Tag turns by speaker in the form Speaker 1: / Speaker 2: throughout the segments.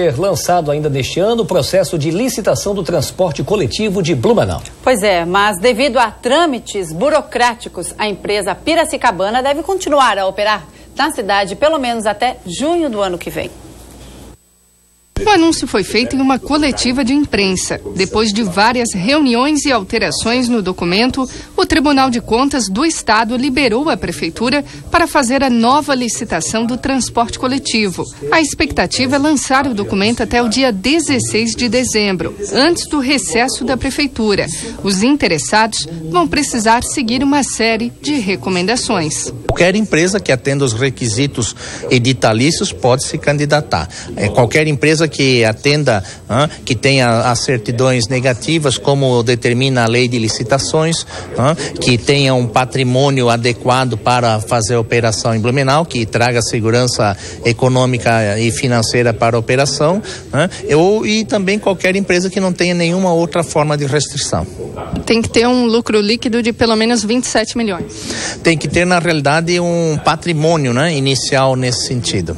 Speaker 1: ser lançado ainda neste ano o processo de licitação do transporte coletivo de Blumenau.
Speaker 2: Pois é, mas devido a trâmites burocráticos, a empresa Piracicabana deve continuar a operar na cidade pelo menos até junho do ano que vem.
Speaker 3: O anúncio foi feito em uma coletiva de imprensa. Depois de várias reuniões e alterações no documento, o Tribunal de Contas do Estado liberou a Prefeitura para fazer a nova licitação do transporte coletivo. A expectativa é lançar o documento até o dia 16 de dezembro, antes do recesso da Prefeitura. Os interessados vão precisar seguir uma série de recomendações.
Speaker 4: Qualquer empresa que atenda os requisitos editalícios pode se candidatar. É, qualquer empresa que atenda, que tenha as certidões negativas, como determina a lei de licitações, que tenha um patrimônio adequado para fazer a operação em Blumenau, que traga segurança econômica e financeira para a operação, hein, ou, e também qualquer empresa que não tenha nenhuma outra forma de restrição.
Speaker 3: Tem que ter um lucro líquido de pelo menos 27 milhões.
Speaker 4: Tem que ter, na realidade, um patrimônio né, inicial nesse sentido.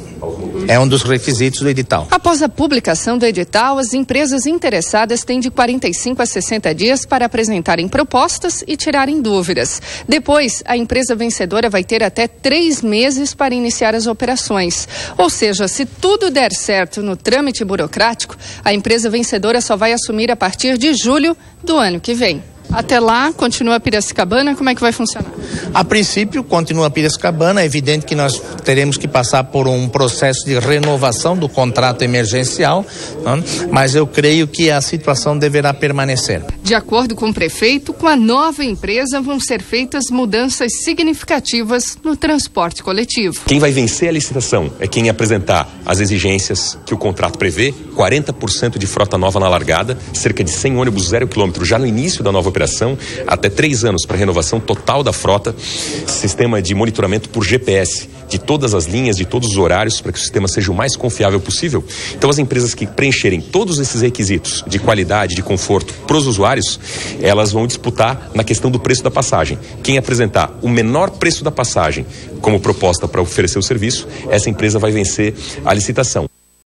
Speaker 4: É um dos requisitos do edital.
Speaker 3: Após a publicação do edital, as empresas interessadas têm de 45 a 60 dias para apresentarem propostas e tirarem dúvidas. Depois, a empresa vencedora vai ter até três meses para iniciar as operações. Ou seja, se tudo der certo no trâmite burocrático, a empresa vencedora só vai assumir a partir de julho do ano que vem. Até lá, continua Piracicabana, como é que vai funcionar?
Speaker 4: A princípio, continua Piracicabana, é evidente que nós teremos que passar por um processo de renovação do contrato emergencial, não? mas eu creio que a situação deverá permanecer.
Speaker 3: De acordo com o prefeito, com a nova empresa vão ser feitas mudanças significativas no transporte coletivo.
Speaker 5: Quem vai vencer a licitação é quem apresentar as exigências que o contrato prevê, 40% de frota nova na largada, cerca de 100 ônibus zero quilômetro já no início da nova operação, até três anos para renovação total da frota, sistema de monitoramento por GPS de todas as linhas, de todos os horários, para que o sistema seja o mais confiável possível. Então, as empresas que preencherem todos esses requisitos de qualidade, de conforto para os usuários, elas vão disputar na questão do preço da passagem. Quem apresentar o menor preço da passagem como proposta para oferecer o serviço, essa empresa vai vencer a licitação.